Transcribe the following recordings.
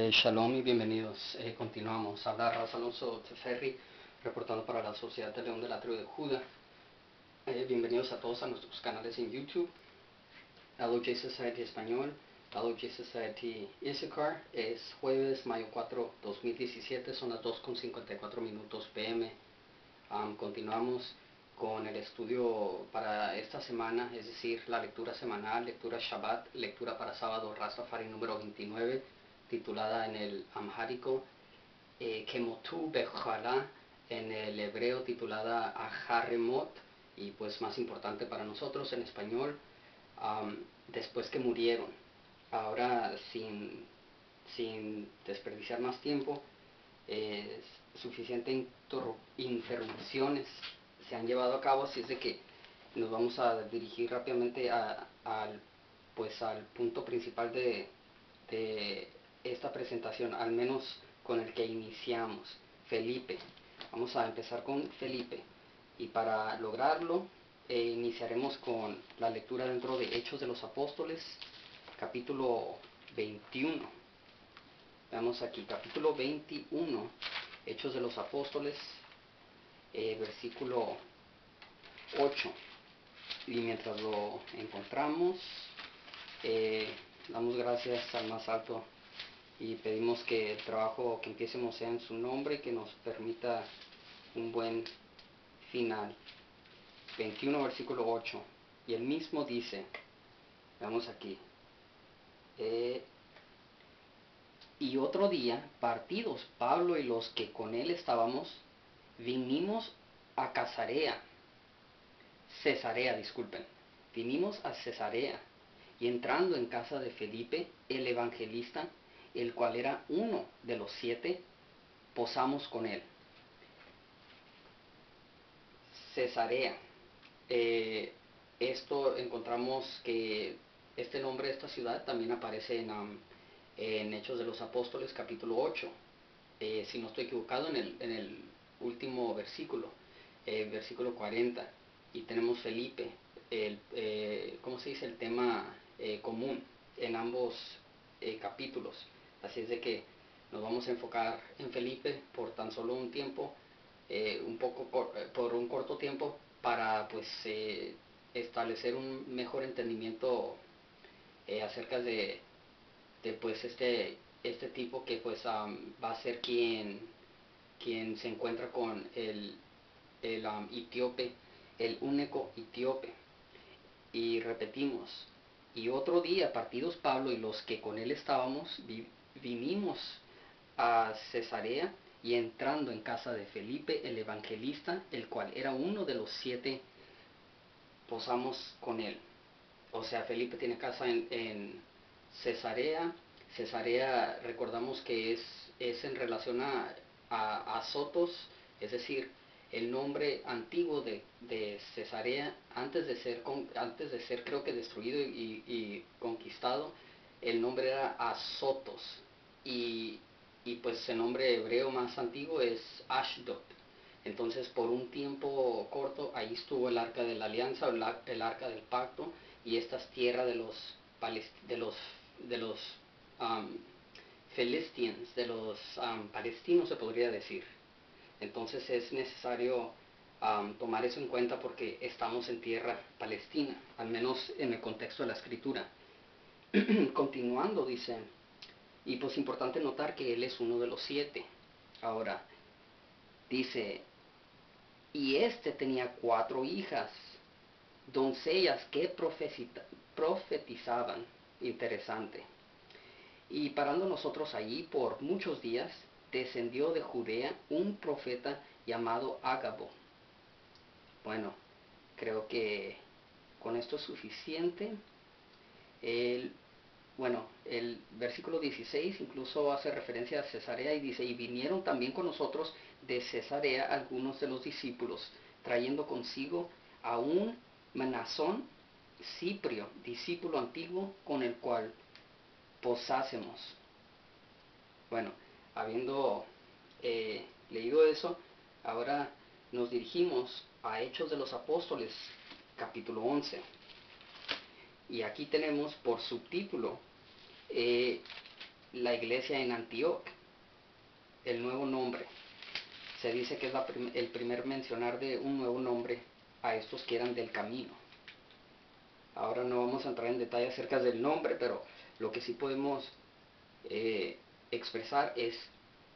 Eh, shalom y bienvenidos. Eh, continuamos. Habla Raz Alonso Teferri, reportando para la Sociedad de León de la Tribu de Judá. Eh, bienvenidos a todos a nuestros canales en YouTube. LOJ Society Español, LOJ Society Issachar. Es jueves, mayo 4, 2017. Son las 2.54 minutos PM. Continuamos con el estudio para esta semana, es decir, la lectura semanal, lectura Shabbat, lectura para sábado Rastafari número 29 titulada en el amhárico eh, Kemotu Bechala, en el hebreo titulada Aharemot, y pues más importante para nosotros en español, después que murieron. Ahora, sin, sin desperdiciar más tiempo, eh, suficientes interrupciones se han llevado a cabo, así es de que nos vamos a dirigir rápidamente a, al, pues, al punto principal de, de esta presentación, al menos con el que iniciamos, Felipe. Vamos a empezar con Felipe y para lograrlo eh, iniciaremos con la lectura dentro de Hechos de los Apóstoles, capítulo 21. Veamos aquí, capítulo 21, Hechos de los Apóstoles, eh, versículo 8. Y mientras lo encontramos, eh, damos gracias al más alto y pedimos que el trabajo que empiecemos sea en su nombre y que nos permita un buen final. 21 versículo 8. Y el mismo dice, vamos aquí, eh, y otro día, partidos Pablo y los que con él estábamos, vinimos a Cesarea, Cesarea, disculpen, vinimos a Cesarea, y entrando en casa de Felipe, el evangelista, el cual era uno de los siete, posamos con él. Cesarea. Eh, esto encontramos que este nombre de esta ciudad también aparece en, um, en Hechos de los Apóstoles capítulo 8. Eh, si no estoy equivocado, en el, en el último versículo, eh, versículo 40. Y tenemos Felipe, el, ¿cómo se dice? El tema común en ambos capítulos. Así es de que nos vamos a enfocar en Felipe por tan solo un tiempo, eh, un poco eh, por, un corto tiempo, para pues eh, establecer un mejor entendimiento acerca de, de, pues este este tipo que pues va a ser quien quien se encuentra con el, el etíope, el único etíope. Y repetimos, y otro día partidos Pablo y los que con él estábamos, vinimos a Cesarea y entrando en casa de Felipe el evangelista, el cual era uno de los siete, posamos con él. O sea, Felipe tiene casa en, Cesarea. Cesarea, recordamos que es, es en relación a, a, Sotos, es decir, el nombre antiguo de, de, Cesarea, antes de ser, antes de ser creo que destruido y, conquistado, el nombre era Azotos y, pues el nombre hebreo más antiguo es Ashdod. Entonces por un tiempo corto ahí estuvo el arca de la alianza, el, arca del pacto y estas tierras de los de los de los de los um, palestinos se podría decir. Entonces es necesario um, tomar eso en cuenta porque estamos en tierra palestina, al menos en el contexto de la escritura. Continuando, dice, y pues importante notar que él es uno de los siete. Ahora, dice, y este tenía cuatro hijas, doncellas que profetizaban. Interesante. Y parando nosotros allí por muchos días, descendió de Judea un profeta llamado Ágabo. Bueno, creo que con esto es suficiente. Él bueno, el versículo 16 incluso hace referencia a Cesarea y dice, y vinieron también con nosotros de Cesarea algunos de los discípulos, trayendo consigo a un Manazón Ciprio, discípulo antiguo con el cual posásemos. Bueno, habiendo eh, leído eso, ahora nos dirigimos a Hechos de los Apóstoles, capítulo 11. Y aquí tenemos por subtítulo eh, la iglesia en Antioquia, el nuevo nombre. Se dice que es la el primer mencionar de un nuevo nombre a estos que eran del camino. Ahora no vamos a entrar en detalle acerca del nombre, pero lo que sí podemos eh, expresar es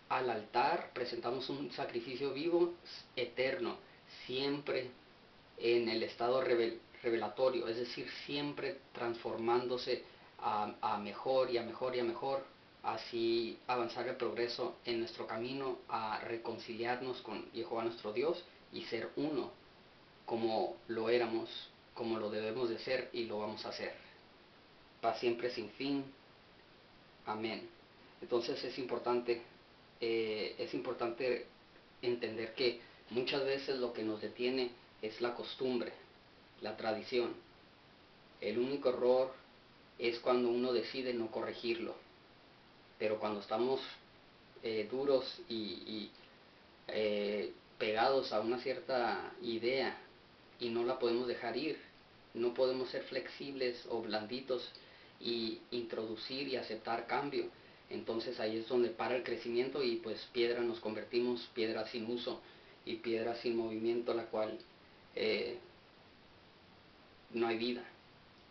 al altar presentamos un sacrificio vivo, eterno, siempre en el estado revel- revelatorio, es decir, siempre transformándose a, mejor y a mejor y a mejor, así avanzar el progreso en nuestro camino a reconciliarnos con Jehová nuestro Dios y ser uno, como lo éramos, como lo debemos de ser y lo vamos a hacer, para siempre sin fin. Amén. Entonces es importante, eh, es importante entender que muchas veces lo que nos detiene es la costumbre, la tradición. El único error es cuando uno decide no corregirlo. Pero cuando estamos eh, duros y, eh, pegados a una cierta idea y no la podemos dejar ir, no podemos ser flexibles o blanditos y introducir y aceptar cambio. Entonces ahí es donde para el crecimiento y pues piedra nos convertimos, piedra sin uso y piedra sin movimiento, la cual eh, no hay vida.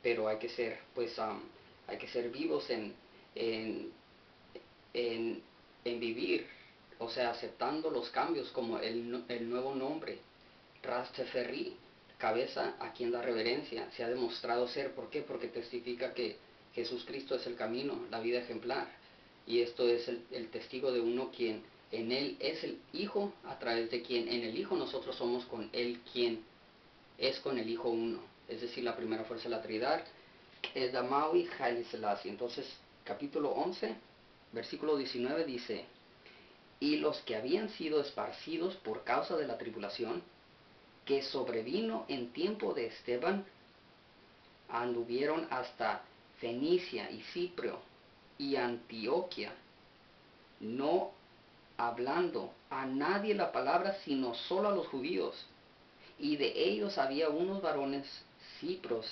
Pero hay que ser, pues, um, hay que ser vivos en, en, en, vivir, o sea, aceptando los cambios como el, el nuevo nombre, Rasteferri, cabeza a quien da reverencia, se ha demostrado ser, ¿por qué? Porque testifica que Jesús Cristo es el camino, la vida ejemplar, y esto es el, el testigo de uno quien en él es el Hijo, a través de quien en el Hijo nosotros somos con él quien es con el Hijo uno, es decir, la primera fuerza de la Trinidad, es Damawi Haile Selassie. Entonces, capítulo 11, versículo 19 dice, y los que habían sido esparcidos por causa de la tribulación, que sobrevino en tiempo de Esteban, anduvieron hasta Fenicia y Ciprio y Antioquia, no hablando a nadie la palabra, sino solo a los judíos. Y de ellos había unos varones cipros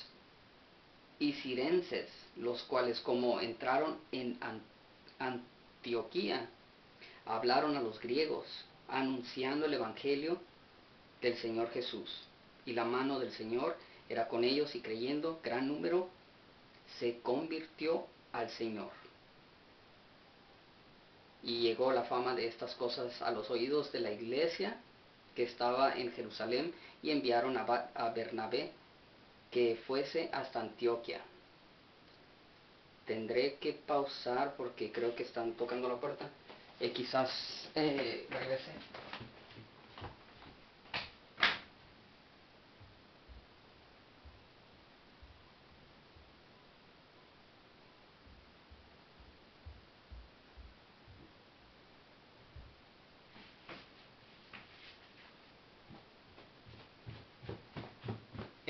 y sirenses, los cuales como entraron en Antioquía, hablaron a los griegos, anunciando el Evangelio del Señor Jesús. Y la mano del Señor era con ellos y creyendo, gran número se convirtió al Señor. Y llegó la fama de estas cosas a los oídos de la iglesia que estaba en Jerusalén y enviaron a Bernabé que fuese hasta Antioquia. Tendré que pausar porque creo que están tocando la puerta. Eh, quizás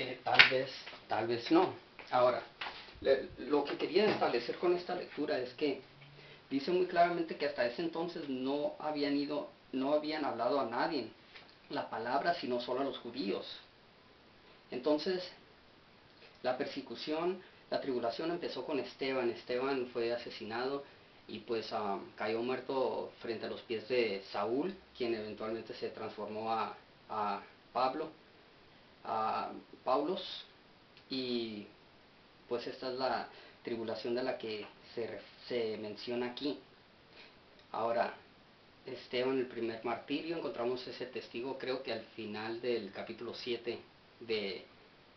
Eh, tal vez, tal vez no. Ahora, lo que quería establecer con esta lectura es que dice muy claramente que hasta ese entonces no habían ido, no habían hablado a nadie la palabra, sino solo a los judíos. Entonces, la persecución, la tribulación empezó con Esteban. Esteban fue asesinado y pues um, cayó muerto frente a los pies de Saúl, quien eventualmente se transformó a Pablo, a Paulos, y pues esta es la tribulación de la que se, se menciona aquí. Ahora, Esteban, el primer martirio, encontramos ese testigo creo que al final del capítulo 7 de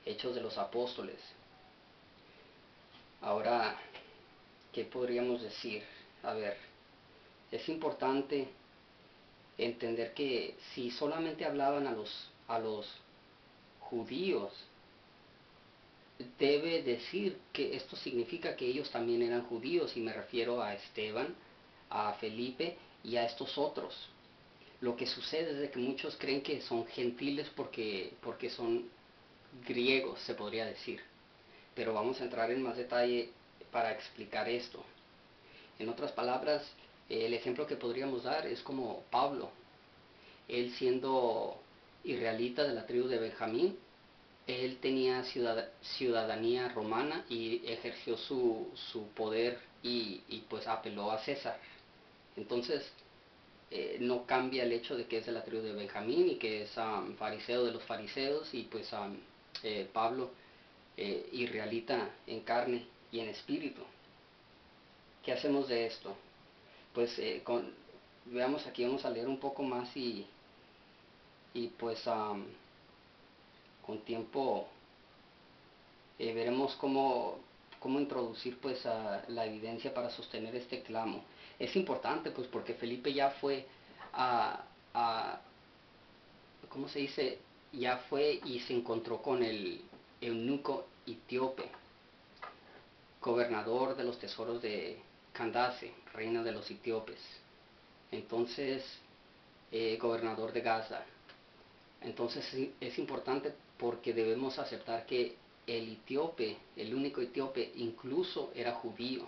Hechos de los Apóstoles. Ahora, ¿qué podríamos decir? A ver, es importante entender que si solamente hablaban a los, a los judíos, debe decir que esto significa que ellos también eran judíos y me refiero a Esteban, a Felipe y a estos otros. Lo que sucede es de que muchos creen que son gentiles porque, porque son griegos, se podría decir. Pero vamos a entrar en más detalle para explicar esto. En otras palabras, el ejemplo que podríamos dar es como Pablo. Él siendo israelita de la tribu de Benjamín, él tenía ciudadanía romana y ejerció su, su poder y, y, pues apeló a César. Entonces, eh, no cambia el hecho de que es de la tribu de Benjamín y que es um, fariseo de los fariseos y pues um, eh, Pablo eh, israelita en carne y en espíritu. ¿Qué hacemos de esto? Pues con, veamos aquí, vamos a leer un poco más y, y pues um, con tiempo veremos cómo, cómo introducir pues la evidencia para sostener este clamo es importante pues porque Felipe ya fue a, a ¿cómo se dice? Ya fue y se encontró con el eunuco etíope, gobernador de los tesoros de Candace, reina de los etíopes. Entonces, eh, gobernador de Gaza. Entonces es importante porque debemos aceptar que el etíope, el único etíope, incluso era judío,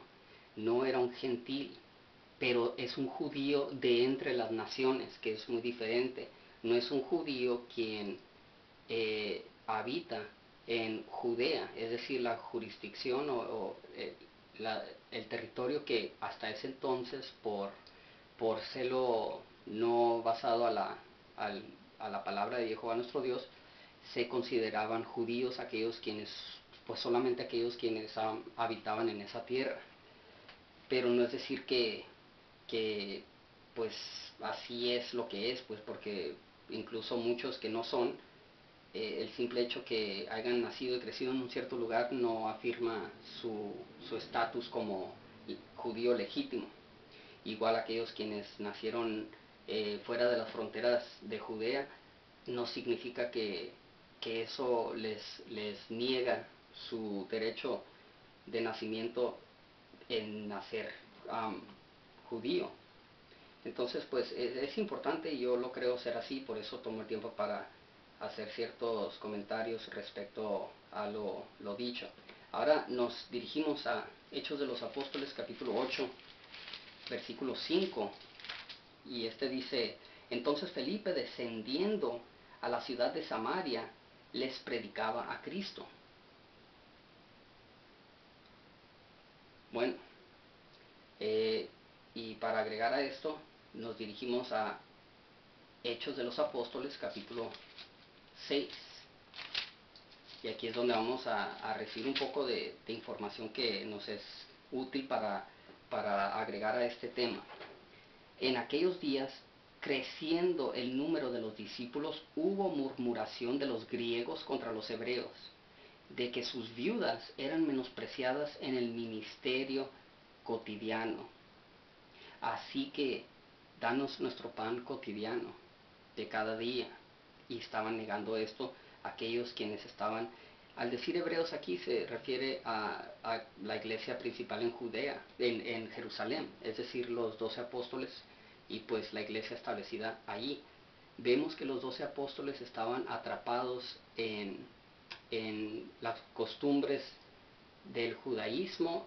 no era un gentil pero es un judío de entre las naciones, que es muy diferente. No es un judío quien eh, habita en Judea, es decir, la jurisdicción o, eh, el territorio que hasta ese entonces, por, por celo no basado a la, a la palabra de Jehová nuestro Dios, se consideraban judíos aquellos quienes, pues solamente aquellos quienes habitaban en esa tierra. Pero no es decir que que pues así es lo que es, pues porque incluso muchos que no son, eh, el simple hecho que hayan nacido y crecido en un cierto lugar no afirma su estatus como judío legítimo. Igual aquellos quienes nacieron eh, fuera de las fronteras de Judea, no significa que, que eso les, les niega su derecho de nacimiento en nacer judío. Entonces, pues es, importante y yo lo creo ser así, por eso tomo el tiempo para hacer ciertos comentarios respecto a lo, lo dicho. Ahora nos dirigimos a Hechos de los Apóstoles capítulo 8, versículo 5, y este dice, entonces Felipe descendiendo a la ciudad de Samaria, les predicaba a Cristo. Bueno, eh, y para agregar a esto, nos dirigimos a Hechos de los Apóstoles, capítulo 6. Y aquí es donde vamos a, recibir un poco de, información que nos es útil para, para agregar a este tema. En aquellos días, creciendo el número de los discípulos, hubo murmuración de los griegos contra los hebreos, de que sus viudas eran menospreciadas en el ministerio cotidiano Así que danos nuestro pan cotidiano de cada día. Y estaban negando esto aquellos quienes estaban, al decir hebreos aquí se refiere a, la iglesia principal en Judea, en, Jerusalén, es decir, los doce apóstoles y pues la iglesia establecida allí. Vemos que los doce apóstoles estaban atrapados en, en las costumbres del judaísmo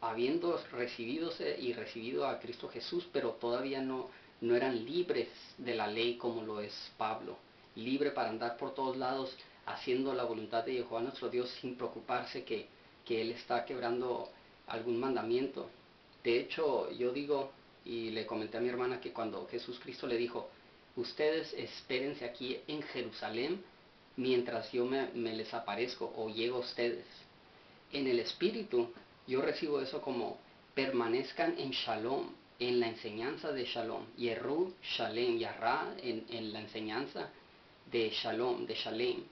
habiendo recibido y recibido a Cristo Jesús, pero todavía no, no eran libres de la ley como lo es Pablo, libre para andar por todos lados haciendo la voluntad de Jehová nuestro Dios sin preocuparse que, que Él está quebrando algún mandamiento. De hecho, yo digo, y le comenté a mi hermana que cuando Jesús Cristo le dijo, ustedes espérense aquí en Jerusalén mientras yo me, les aparezco o llego a ustedes. En el Espíritu yo recibo eso como permanezcan en shalom, en la enseñanza de shalom. Yeru, shalem, yarra, en, en la enseñanza de shalom, de shalem.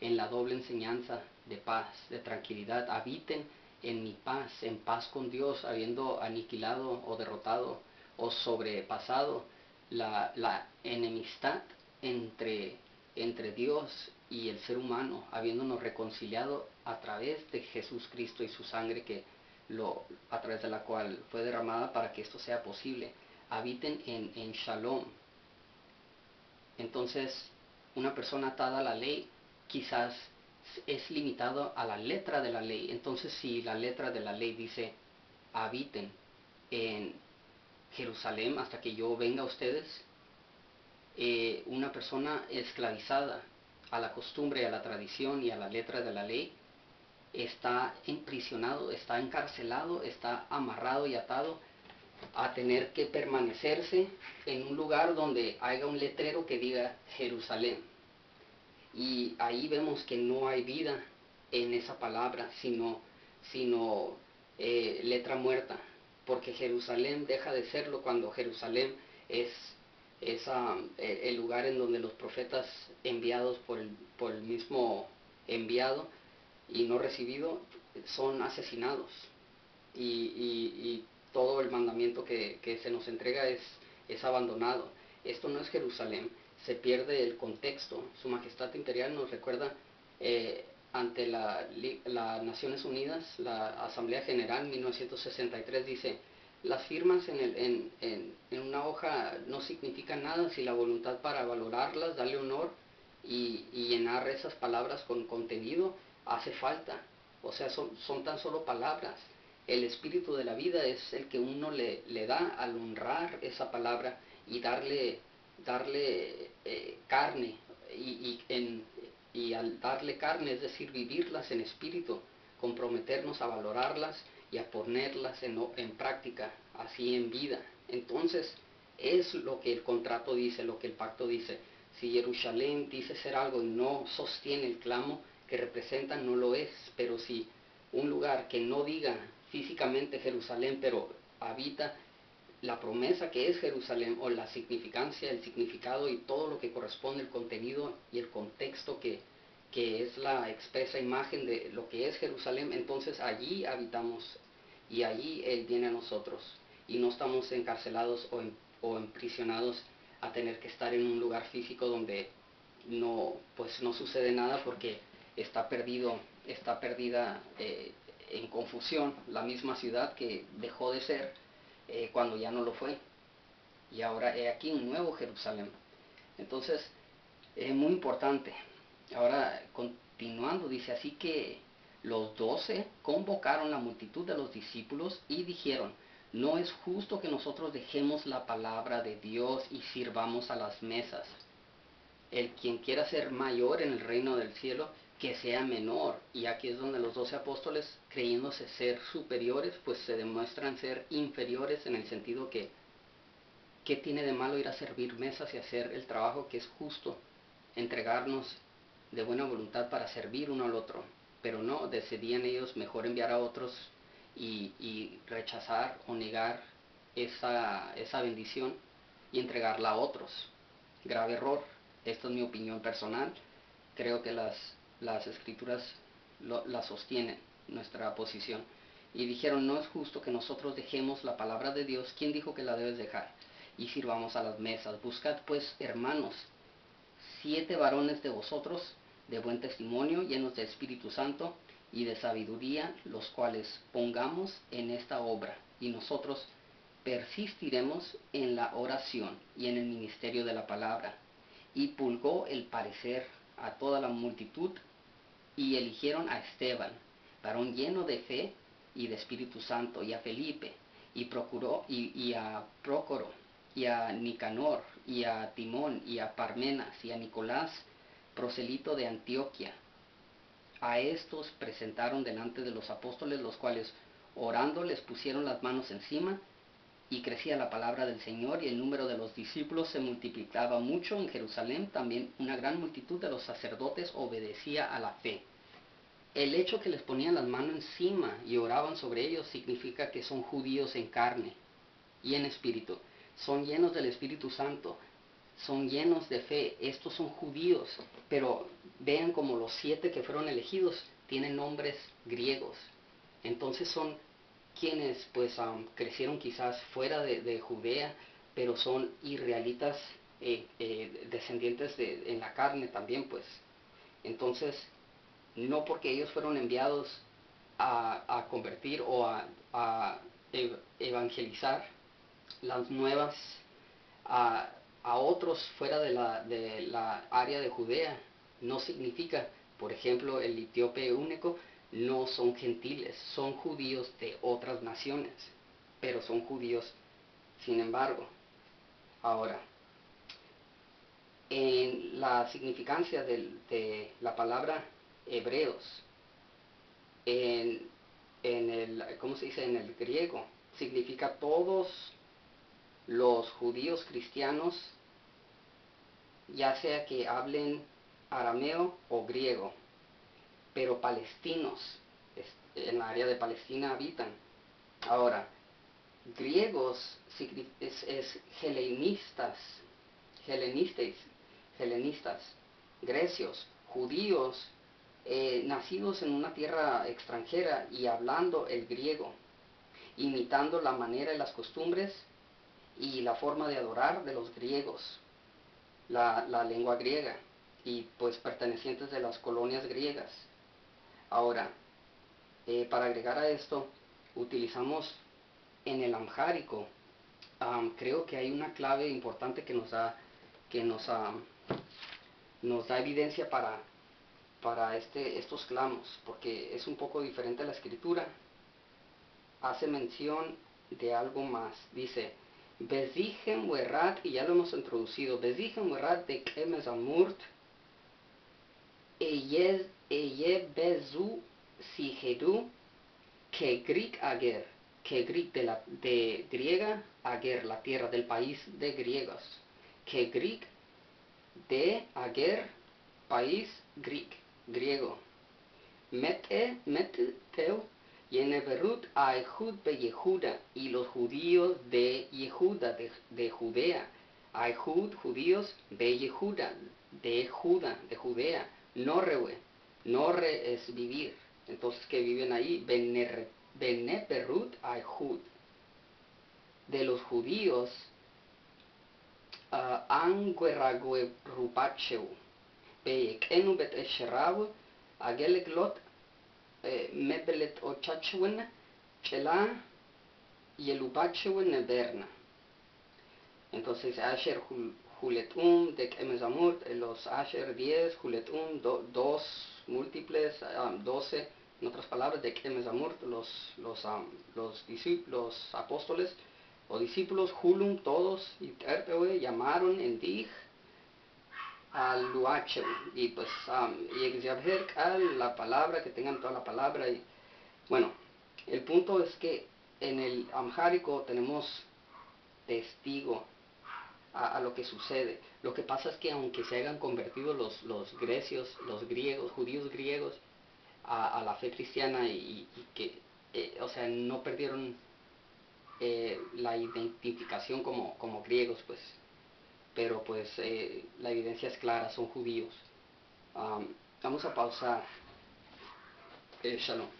En la doble enseñanza de paz, de tranquilidad. Habiten en mi paz, en paz con Dios, habiendo aniquilado o derrotado o sobrepasado la, enemistad entre, entre Dios y el ser humano, habiéndonos reconciliado a través de Jesús Cristo y su sangre que lo, a través de la cual fue derramada para que esto sea posible, habiten en, en shalom. Entonces, una persona atada a la ley quizás es limitado a la letra de la ley. Entonces, si la letra de la ley dice, habiten en Jerusalén hasta que yo venga a ustedes, eh, una persona esclavizada a la costumbre, a la tradición y a la letra de la ley, está imprisionado, está encarcelado, está amarrado y atado a tener que permanecerse en un lugar donde haya un letrero que diga Jerusalén. Y ahí vemos que no hay vida en esa palabra, sino, sino eh, letra muerta, porque Jerusalén deja de serlo cuando Jerusalén es, es el lugar en donde los profetas enviados por el, por el mismo enviado y no recibido son asesinados. Y, y, todo el mandamiento que, se nos entrega es, es abandonado. Esto no es Jerusalén, se pierde el contexto. Su Majestad Imperial nos recuerda eh, ante las la Naciones Unidas, la Asamblea General 1963 dice, las firmas en, el, en, en, en, una hoja no significan nada si la voluntad para valorarlas, darle honor y, y llenar esas palabras con contenido hace falta. O sea, son, son tan solo palabras. El espíritu de la vida es el que uno le, le da al honrar esa palabra y darle, darle eh, carne. Y, y, al darle carne, es decir, vivirlas en espíritu, comprometernos a valorarlas y a ponerlas en, en práctica, así en vida. Entonces, es lo que el contrato dice, lo que el pacto dice. Si Jerusalén dice ser algo y no sostiene el clamo, que representan no lo es, pero si un lugar que no diga físicamente Jerusalén, pero habita la promesa que es Jerusalén o la significancia, el significado y todo lo que corresponde, el contenido y el contexto que, que es la expresa imagen de lo que es Jerusalén, entonces allí habitamos y allí Él viene a nosotros. Y no estamos encarcelados o, en, o emprisionados a tener que estar en un lugar físico donde no, pues no sucede nada porque está perdido, está perdida eh, en confusión la misma ciudad que dejó de ser eh, cuando ya no lo fue. Y ahora he aquí un nuevo Jerusalén. Entonces, es muy importante. Ahora, continuando, dice, así que los doce convocaron la multitud de los discípulos y dijeron, no es justo que nosotros dejemos la palabra de Dios y sirvamos a las mesas. El quien quiera ser mayor en el reino del cielo, que sea menor. Y aquí es donde los doce apóstoles, creyéndose ser superiores, pues se demuestran ser inferiores en el sentido que, ¿qué tiene de malo ir a servir mesas y hacer el trabajo que es justo? Entregarnos de buena voluntad para servir uno al otro. Pero no, decidían ellos mejor enviar a otros y, y rechazar o negar esa, esa bendición y entregarla a otros. Grave error. Esto es mi opinión personal. Creo que las las escrituras la sostienen, nuestra posición. Y dijeron, no es justo que nosotros dejemos la palabra de Dios. ¿Quién dijo que la debes dejar? Y sirvamos a las mesas. Buscad pues, hermanos, siete varones de vosotros, de buen testimonio, llenos de Espíritu Santo y de sabiduría, los cuales pongamos en esta obra. Y nosotros persistiremos en la oración y en el ministerio de la palabra. Y pulgó el parecer a toda la multitud y eligieron a Esteban, varón lleno de fe y de Espíritu Santo, y a Felipe, y, procuró, y, a Prócoro, y a Nicanor, y a Timón, y a Parmenas, y a Nicolás, proselito de Antioquia. A estos presentaron delante de los apóstoles, los cuales orando les pusieron las manos encima, y crecía la palabra del Señor, y el número de los discípulos se multiplicaba mucho en Jerusalén, también una gran multitud de los sacerdotes obedecía a la fe. El hecho que les ponían las manos encima y oraban sobre ellos significa que son judíos en carne y en espíritu. Son llenos del Espíritu Santo, son llenos de fe. Estos son judíos, pero vean como los siete que fueron elegidos tienen nombres griegos. Entonces son quienes pues crecieron quizás fuera de, Judea, pero son israelitas eh, eh, descendientes de, en la carne también pues. Entonces no porque ellos fueron enviados a, convertir o a, evangelizar las nuevas a, otros fuera de la, de la área de Judea, no significa, por ejemplo, el etíope único, no son gentiles, son judíos de otras naciones, pero son judíos sin embargo. Ahora, en la significancia de la palabra hebreos, en, en, el, ¿cómo se dice? En el griego, significa todos los judíos cristianos, ya sea que hablen arameo o griego, pero palestinos, en la área de Palestina habitan. Ahora, griegos es, helenistas, helenistas, helenistas, grecios, judíos, eh, nacidos en una tierra extranjera y hablando el griego, imitando la manera y las costumbres y la forma de adorar de los griegos, la, la lengua griega, y pues pertenecientes de las colonias griegas. Ahora, eh, para agregar a esto, utilizamos en el amjárico, creo que hay una clave importante que nos da, que nos, nos da evidencia para, para este, estos clamos, porque es un poco diferente a la escritura. Hace mención de algo más. Dice, Werrat, y ya lo hemos introducido, Bezihem Werrat de Kemes Amurt, Eye Bezu Sigedu, Kegrik Ager, Kegrik de, la, de griega, Ager, la tierra del país de griegos, Kegrik de Ager, país Greek, griego. Mete, meteu, Yeneberut a Ehud be Yehuda, y los judíos de Yehuda, de, de Judea. A Ehud, judíos, be Yehuda, de Judá, de Judea. Norrewe, Norre es vivir. Entonces que viven ahí, Beneperut a Ehud. De los judíos, uh, Anguerague Esherav, Ageleglot, Mebelet Ochachwen, Chela, Yelubachwen Berna. Entonces Asher Juletum de Kemezamurt, los Asher 10, Juletum 2 múltiples, 12, en otras palabras, de Kemezamurt, los, los, los, los apóstoles o discípulos, Julum, todos, y Terpewe, llamaron en Dig, al Luachem, y pues, um, y a la palabra, que tengan toda la palabra, y bueno, el punto es que en el amjárico tenemos testigo a, lo que sucede. Lo que pasa es que aunque se hayan convertido los, los grecios, los griegos, judíos griegos, a, la fe cristiana y, que, eh, o sea, no perdieron eh, la identificación como, como griegos, pues pero pues eh, la evidencia es clara, son judíos. vamos a pausar. Eh, shalom.